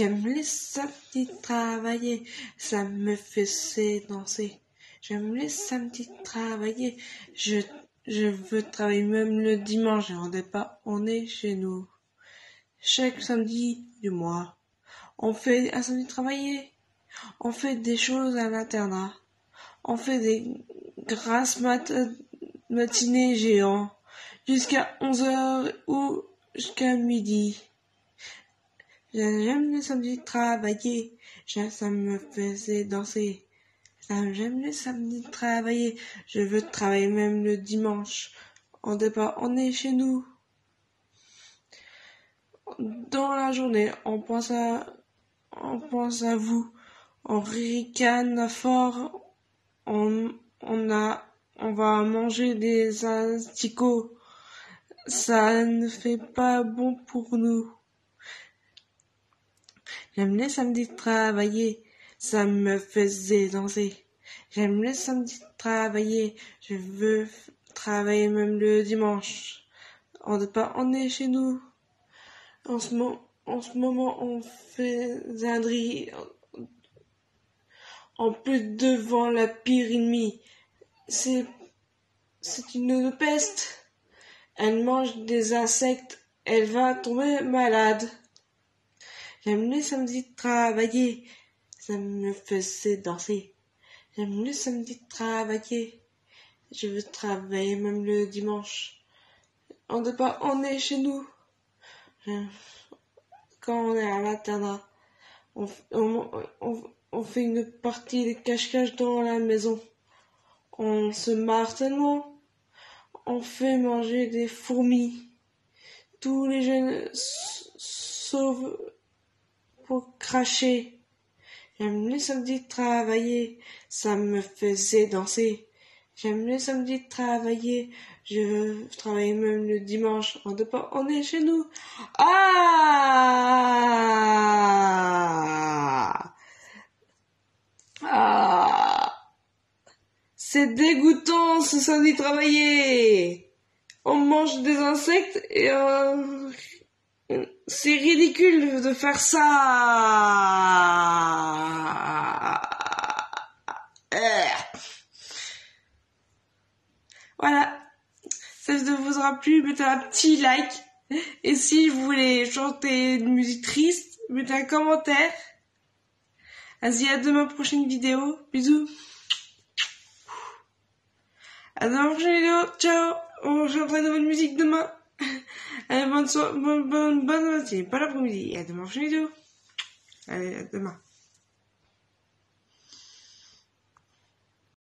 J'aime les samedis travailler, ça me faisait danser. J'aime les samedis travailler, je, je veux travailler même le dimanche, on n'est pas, on est chez nous. Chaque samedi du mois, on fait un samedi travailler, on fait des choses à l'internat, on fait des grasses mat matinées géants, jusqu'à 11 heures ou jusqu'à midi. J'aime le samedi travailler, ça me faisait danser. J'aime le samedi travailler, je veux travailler même le dimanche. On départ, on est chez nous. Dans la journée, on pense à, on pense à vous. On ricane fort. On, on a, on va manger des asticots. Ça ne fait pas bon pour nous. J'aime les samedis travailler, ça me faisait danser. J'aime les samedis travailler, je veux travailler même le dimanche. On n'est pas, on est chez nous. En ce, en ce moment, on fait un en plus devant la pire ennemie. C'est, c'est une peste. Elle mange des insectes, elle va tomber malade. J'aime le samedi travailler, ça me faisait danser. J'aime le samedi travailler, je veux travailler même le dimanche. On n'est pas, on est chez nous. Quand on est à l'internat, on, on, fait une partie de cache-cache dans la maison. On se marre tellement. On fait manger des fourmis. Tous les jeunes sauvent pour cracher. J'aime le samedi travailler, ça me faisait danser. J'aime le samedi travailler, je travaille même le dimanche. On, on est chez nous. Ah Ah C'est dégoûtant ce samedi travailler. On mange des insectes et euh, c'est ridicule de faire ça. Voilà. Ça vous aura plu, mettez un petit like. Et si vous voulez chanter une musique triste, mettez un commentaire. Vas-y, à demain prochaine vidéo. Bisous. À demain prochaine vidéo. Ciao. On chantera de bonne musique demain. Allez, bonne soirée, bonne, bonne, bonne, bonne, pas l'après-midi. Et à demain prochaine vidéo. Allez, à demain.